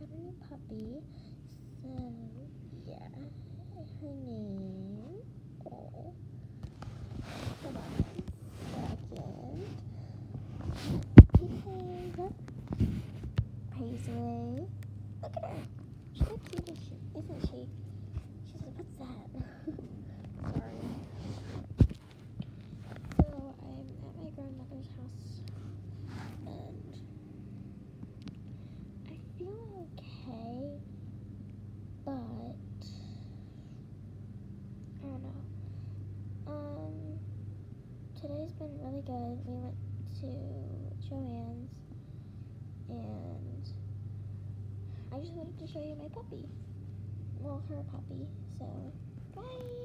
got a new puppy. So, yeah. Her name. Oh. Hold on second. Paisley. Today's been really good. We went to Joanne's and I just wanted to show you my puppy. Well, her puppy. So, bye.